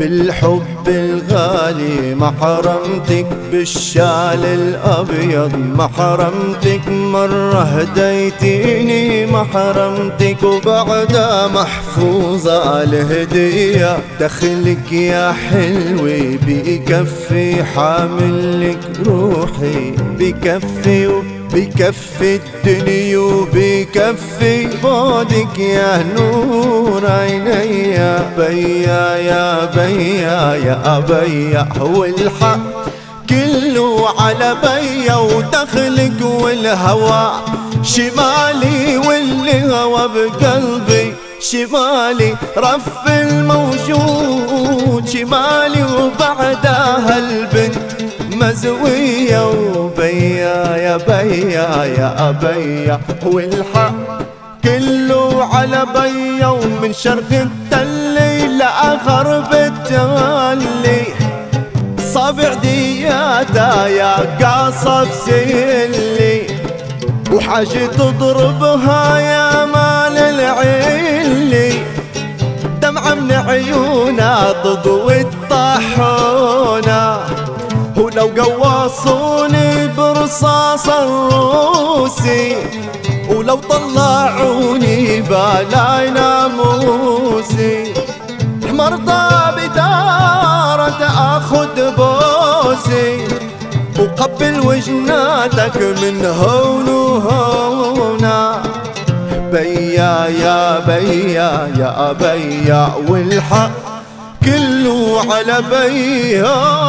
بالحب الغالي ما حرمتك بالشال الأبيض ما حرمتك. مرة هديتيني ما حرمتك وبعدها محفوظة الهدية. دخلك يا حلوة بكفي حاملك روحي بكفي بكفي الدنيا وبكفي بعدك يا نور عيني يا بيا يا بيا يا بيا هو الحق كله على بيا ودخلك والهوى. شمالي والهوى بقلبي. شمالي رف الموجود. شمالي وبعدها البنت مزوية بيا يا أبيا. والحق كله على بيا ومن شرق التلي لآخر التلي صابع دياتا يا قاصب سيلي وحاجة تضربها يا مال العلي. دمعة من عيونا تضوي ولو قواصوني برصاص الروسي ولو طلعوني بالاي ناموسي مرضى بدارة آخذ بوسي وقبل وجناتك من هون وهونا بيا يا بيا يا بيا والحق كله على بيها